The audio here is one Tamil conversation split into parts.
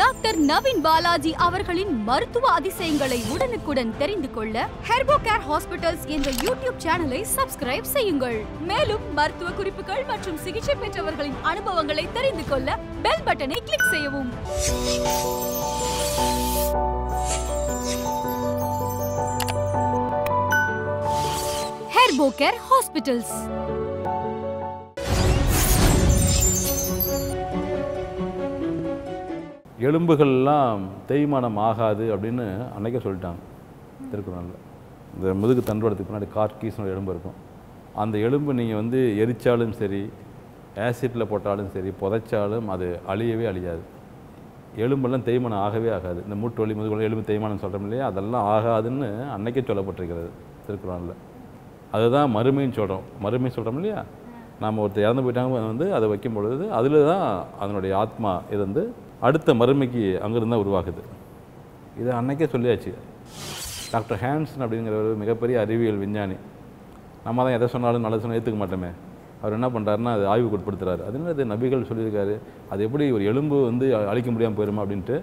டாக்டர் நவீன் பாலாஜி அவர்களின் மருத்துவ அதிசயங்களை உடனுக்குடன் தெரிந்து கொள்ள ஹெர்போ கேர் ஹாஸ்பிட்டல்ஸ் என்ற யூடியூப் சேனலை சப்ஸ்கிரைப் செய்யுங்கள். மேலும் மருத்துவ குறிப்புகள் மற்றும் சிகிச்சை பெற்றவர்களின் அனுபவங்களை தெரிந்து கொள்ள பெல் பட்டனை கிளிக் செய்யவும். ஹெர்போ கேர் ஹாஸ்பிட்டல்ஸ். எலும்புகள்லாம் தேய்மானம் ஆகாது அப்படின்னு அன்னைக்கே சொல்லிட்டாங்க திருக்குறளில். இந்த முதுகு தண்டுவடத்துக்கு பின்னாடி கார்கீஸ்னு எலும்பு இருக்கும். அந்த எலும்பு நீங்கள் வந்து எரிச்சாலும் சரி ஆசிட்டில் போட்டாலும் சரி புதைச்சாலும் அது அழியவே அழியாது. எலும்பெல்லாம் தேய்மானம் ஆகவே ஆகாது. இந்த மூட்டு வலி முதுகு எலும்பு தேய்மானம் சொல்கிறோம் இல்லையா? அதெல்லாம் ஆகாதுன்னு அன்னைக்கே சொல்லப்பட்டிருக்கிறது திருக்குறளில். அதுதான் மறுமைன்னு சொல்கிறோம் மறுமை சொல்கிறோம் இல்லையா? நாம் ஒருத்தர் இறந்து போயிட்டாங்க வந்து அதை வைக்கும் பொழுது அதில் தான் அதனுடைய ஆத்மா இது வந்து அடுத்த மறுமைக்கு அங்கிருந்து தான் உருவாகுது. இது அன்னைக்கே சொல்லியாச்சு. டாக்டர் ஹேன்சன் அப்படிங்கிற ஒரு மிகப்பெரிய அறிவியல் விஞ்ஞானி. நம்ம தான் எதை சொன்னாலும் நல்லது சொன்னால் ஏற்றுக்க மாட்டோமே. அவர் என்ன பண்ணுறாருன்னா அது ஆய்வுக்கு உட்படுத்துறாரு. அது என்னது? நபிகள் சொல்லியிருக்காரு. அது எப்படி ஒரு எலும்பு வந்து அழிக்க முடியாமல் போயிருமா அப்படின்ட்டு.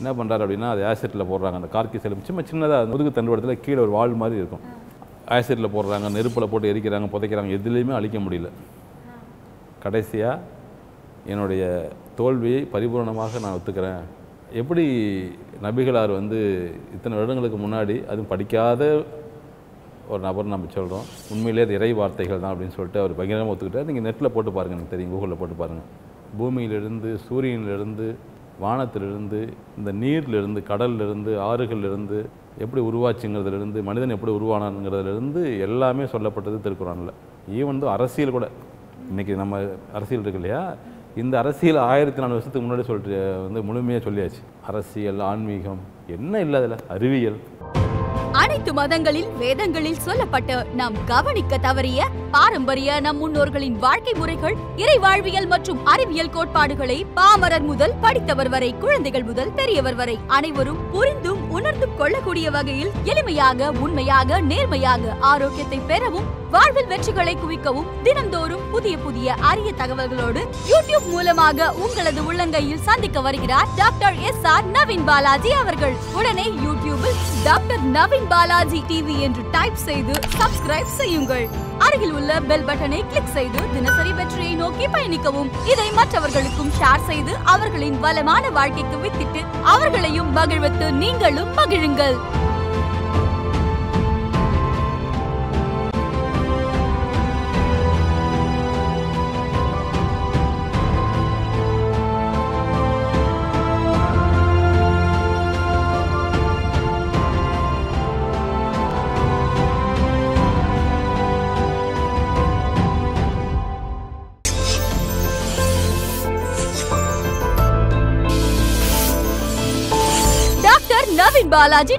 என்ன பண்ணுறாரு அப்படின்னா அது ஆசிட்டில் போடுறாங்க. அந்த கார்கிஸ் எலும்பு சும்மா சின்னதாக முதுகு தண்டுவடத்தில் கீழே ஒரு வாழ் மாதிரி இருக்கும். ஆசிட்டில் போடுறாங்க நெருப்பில் போட்டு எரிக்கிறாங்க புதைக்கிறாங்க. எதுலேயுமே அழிக்க முடியல. கடைசியாக என்னுடைய தோல்வியை பரிபூர்ணமாக நான் ஒத்துக்கிறேன். எப்படி நபிகளார் வந்து இத்தனை வருடங்களுக்கு முன்னாடி அதுவும் படிக்காத ஒரு நபர் நம்ம சொல்கிறோம் உண்மையிலே அது இறை வார்த்தைகள் தான் அப்படின்னு சொல்லிட்டு அவர் பகிரமாக ஒத்துக்கிட்டார். நீங்கள் நெட்டில் போட்டு பாருங்கள் எனக்கு தெரியும். கூகுளில் போட்டு பாருங்கள் பூமியிலிருந்து சூரியனிலிருந்து வானத்திலிருந்து இந்த நீர்லேருந்து கடல்லிருந்து ஆறுகள்லேருந்து எப்படி உருவாச்சுங்கிறதுலேருந்து மனிதன் எப்படி உருவானாங்கிறதுலேருந்து எல்லாமே சொல்லப்பட்டது திருக்குறானில் ஈவன் தான் அரசியல் கூட. இன்றைக்கி நம்ம அரசியல் இருக்கு இல்லையா? இந்த அரசியல் ஆயிரத்தி நாலு வருஷத்துக்கு முன்னாடி சொல்லிட்டு வந்து முழுமையாக சொல்லியாச்சு. அரசியல் ஆன்மீகம் என்ன இல்லை அறிவியல். அனைத்து மதங்களில் வேதங்களில் சொல்லப்பட்ட நாம் கவனிக்க தவறிய பாரம்பரிய நம் முன்னோர்களின் வாழ்க்கை முறைகள் இறை வாழ்வியல் மற்றும் அறிவியல் கோட்பாடுகளை பாமரர் முதல் படித்தவர் வரை குழந்தைகள் முதல் பெரியவர் வரை அனைவரும் புரிந்தும் உணர்ந்தும் கொள்ளக்கூடிய வகையில் எளிமையாக உண்மையாக நேர்மையாக ஆரோக்கியத்தை பெறவும் வாழ்வில் வெற்றிகளை குவிக்கவும் தினம்தோறும் புதிய புதிய அரிய தகவல்களோடு யூடியூப் மூலமாக உங்களது உள்ளங்கையில் சந்திக்க வருகிறார் doctor S R Naveen Balaji அவர்கள். உடனே யூடியூபில் டாக்டர் நவீன் பாலாஜி டிவி என்று டைப் செய்து சப்ஸ்கிரைப் செய்யுங்கள். அருகில் உள்ள பெல் பட்டனை கிளிக் செய்து தினசரி வெற்றியை நோக்கி பயணிக்கவும். இதை மற்றவர்களுக்கும் ஷேர் செய்து அவர்களின் வளமான வாழ்க்கைக்கு வித்திட்டு அவர்களையும் மகிழ்வித்து நீங்களும் மகிழுங்கள். டாக்டர் நவீன் பாலாஜி